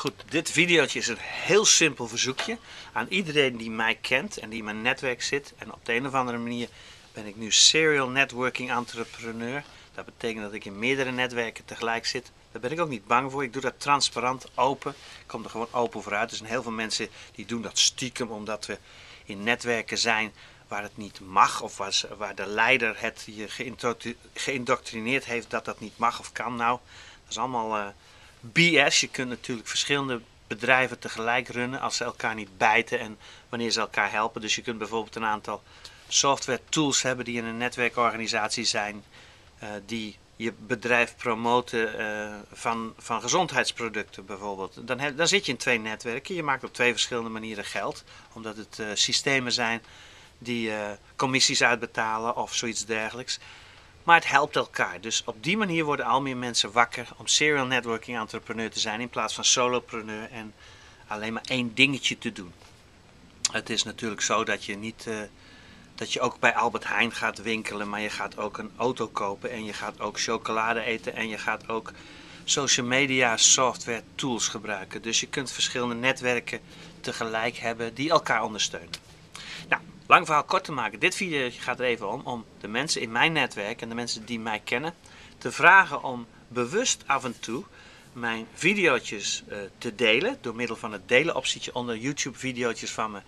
Goed, dit videootje is een heel simpel verzoekje aan iedereen die mij kent en die in mijn netwerk zit. En op de een of andere manier ben ik nu serial networking entrepreneur. Dat betekent dat ik in meerdere netwerken tegelijk zit. Daar ben ik ook niet bang voor. Ik doe dat transparant, open. Ik kom er gewoon open voor uit. Er zijn heel veel mensen die doen dat stiekem omdat we in netwerken zijn waar het niet mag. Of waar, waar de leider het je geïndoctrineerd heeft dat dat niet mag of kan. Nou, dat is allemaal... Uh, BS. Je kunt natuurlijk verschillende bedrijven tegelijk runnen als ze elkaar niet bijten en wanneer ze elkaar helpen. Dus je kunt bijvoorbeeld een aantal software tools hebben die in een netwerkorganisatie zijn, uh, die je bedrijf promoten uh, van, van gezondheidsproducten bijvoorbeeld. Dan, dan zit je in twee netwerken. Je maakt op twee verschillende manieren geld, omdat het uh, systemen zijn die commissies uitbetalen of zoiets dergelijks. Maar het helpt elkaar. Dus op die manier worden al meer mensen wakker om serial networking entrepreneur te zijn in plaats van solopreneur en alleen maar één dingetje te doen. Het is natuurlijk zo dat je niet uh, dat je ook bij Albert Heijn gaat winkelen, maar je gaat ook een auto kopen en je gaat ook chocolade eten en je gaat ook social media software tools gebruiken. Dus je kunt verschillende netwerken tegelijk hebben die elkaar ondersteunen. Lang verhaal kort te maken, dit video gaat er even om, om de mensen in mijn netwerk en de mensen die mij kennen, te vragen om bewust af en toe mijn video's uh, te delen, door middel van het delen optietje onder YouTube video's van me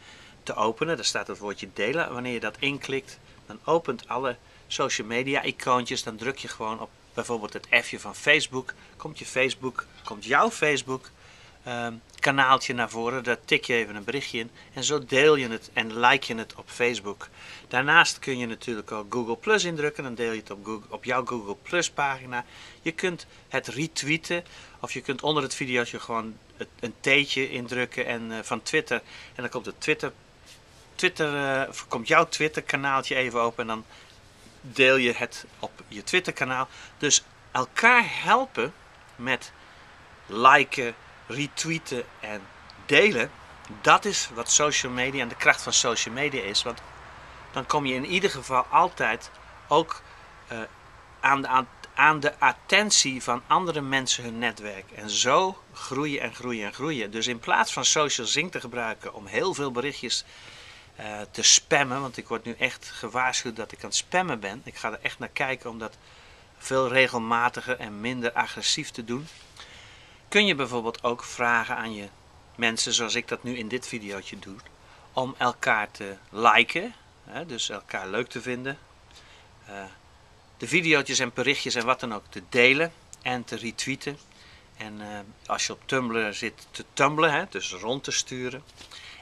te openen. Daar staat het woordje delen. Wanneer je dat inklikt, dan opent alle social media icoontjes, dan druk je gewoon op bijvoorbeeld het F'je van Facebook, komt je Facebook, komt jouw Facebook Ehm, kanaaltje naar voren. Daar tik je even een berichtje in. En zo deel je het en like je het op Facebook. Daarnaast kun je natuurlijk ook Google Plus indrukken. Dan deel je het op, op jouw Google Plus pagina. Je kunt het retweeten. Of je kunt onder het videootje gewoon een theetje indrukken en, eh, van Twitter. En dan komt het Twitter, Twitter uh, komt jouw Twitter kanaaltje even open. En dan deel je het op je Twitter kanaal. Dus elkaar helpen met liken, retweeten en delen, dat is wat social media en de kracht van social media is. Want dan kom je in ieder geval altijd ook uh, aan, de, aan, de attentie van andere mensen hun netwerk. En zo groeien en groeien en groeien. Dus in plaats van social zing te gebruiken om heel veel berichtjes uh, te spammen, want ik word nu echt gewaarschuwd dat ik aan het spammen ben. Ik ga er echt naar kijken om dat veel regelmatiger en minder agressief te doen kun je bijvoorbeeld ook vragen aan je mensen, zoals ik dat nu in dit videootje doe, om elkaar te liken, hè, dus elkaar leuk te vinden, uh, de video's en berichtjes en wat dan ook te delen en te retweeten. En uh, als je op Tumblr zit te tumblen, hè, dus rond te sturen.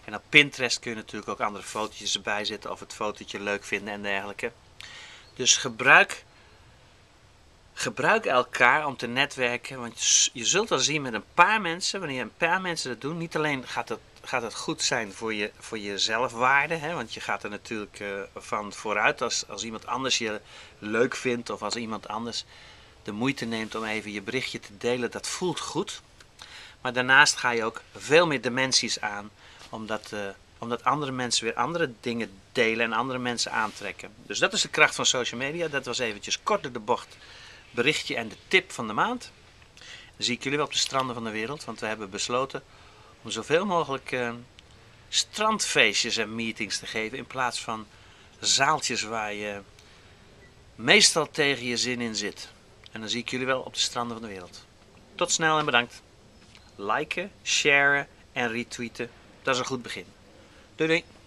En op Pinterest kun je natuurlijk ook andere fotootjes erbij zetten of het fotootje leuk vinden en dergelijke. Dus gebruik gebruik elkaar om te netwerken. Want je zult wel zien met een paar mensen, wanneer een paar mensen dat doen, niet alleen gaat het, gaat het goed zijn voor je, voor je zelfwaarde. Hè, want je gaat er natuurlijk uh, van vooruit als, als iemand anders je leuk vindt of als iemand anders de moeite neemt om even je berichtje te delen. Dat voelt goed. Maar daarnaast ga je ook veel meer dimensies aan, omdat, uh, omdat andere mensen weer andere dingen delen en andere mensen aantrekken. Dus dat is de kracht van social media. Dat was eventjes kort de bocht berichtje en de tip van de maand. Dan zie ik jullie wel op de stranden van de wereld, want we hebben besloten om zoveel mogelijk uh, strandfeestjes en meetings te geven in plaats van zaaltjes waar je meestal tegen je zin in zit. En dan zie ik jullie wel op de stranden van de wereld. Tot snel en bedankt. Liken, sharen en retweeten, dat is een goed begin. Doei doei.